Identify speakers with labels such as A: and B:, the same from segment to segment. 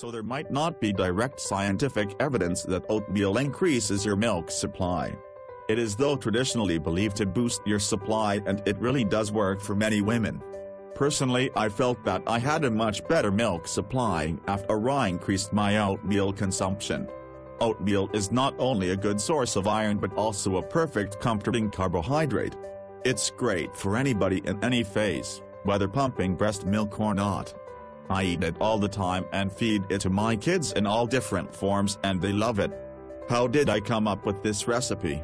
A: so there might not be direct scientific evidence that oatmeal increases your milk supply. It is though traditionally believed to boost your supply and it really does work for many women. Personally I felt that I had a much better milk supply after I increased my oatmeal consumption. Oatmeal is not only a good source of iron but also a perfect comforting carbohydrate. It's great for anybody in any phase, whether pumping breast milk or not. I eat it all the time and feed it to my kids in all different forms and they love it. How did I come up with this recipe?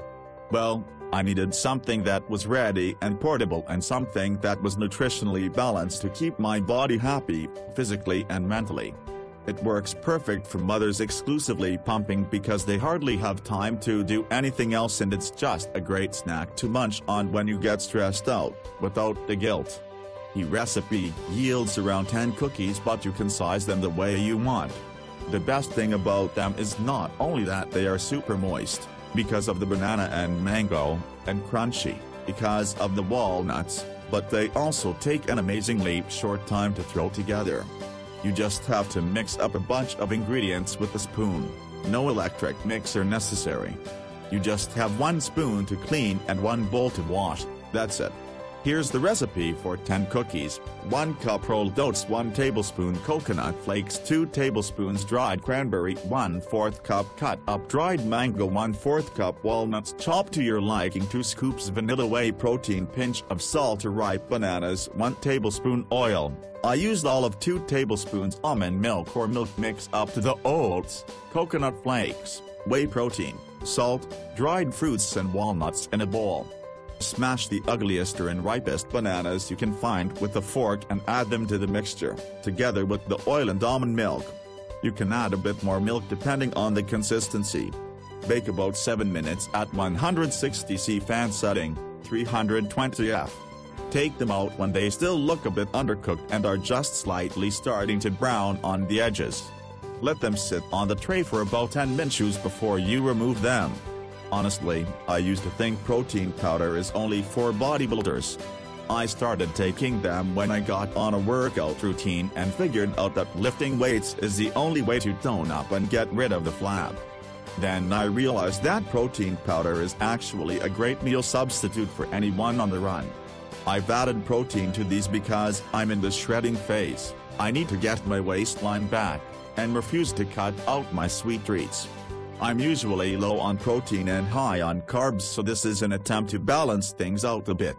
A: Well, I needed something that was ready and portable and something that was nutritionally balanced to keep my body happy, physically and mentally. It works perfect for mothers exclusively pumping because they hardly have time to do anything else and it's just a great snack to munch on when you get stressed out, without the guilt. The recipe yields around 10 cookies but you can size them the way you want. The best thing about them is not only that they are super moist, because of the banana and mango, and crunchy, because of the walnuts, but they also take an amazingly short time to throw together. You just have to mix up a bunch of ingredients with a spoon. No electric mixer necessary. You just have one spoon to clean and one bowl to wash, that's it. Here's the recipe for 10 cookies, 1 cup rolled oats 1 tablespoon coconut flakes 2 tablespoons dried cranberry 1 4th cup cut up dried mango 1 4th cup walnuts chopped to your liking 2 scoops vanilla whey protein pinch of salt or ripe bananas 1 tablespoon oil. I used all of 2 tablespoons almond milk or milk mix up to the oats, coconut flakes, whey protein, salt, dried fruits and walnuts in a bowl. Smash the ugliest and ripest bananas you can find with a fork and add them to the mixture, together with the oil and almond milk. You can add a bit more milk depending on the consistency. Bake about 7 minutes at 160 C fan setting, 320 F. Take them out when they still look a bit undercooked and are just slightly starting to brown on the edges. Let them sit on the tray for about 10 minutes before you remove them. Honestly, I used to think protein powder is only for bodybuilders. I started taking them when I got on a workout routine and figured out that lifting weights is the only way to tone up and get rid of the flab. Then I realized that protein powder is actually a great meal substitute for anyone on the run. I've added protein to these because I'm in the shredding phase, I need to get my waistline back, and refuse to cut out my sweet treats. I'm usually low on protein and high on carbs so this is an attempt to balance things out a bit.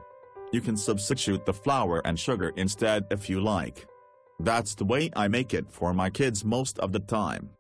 A: You can substitute the flour and sugar instead if you like. That's the way I make it for my kids most of the time.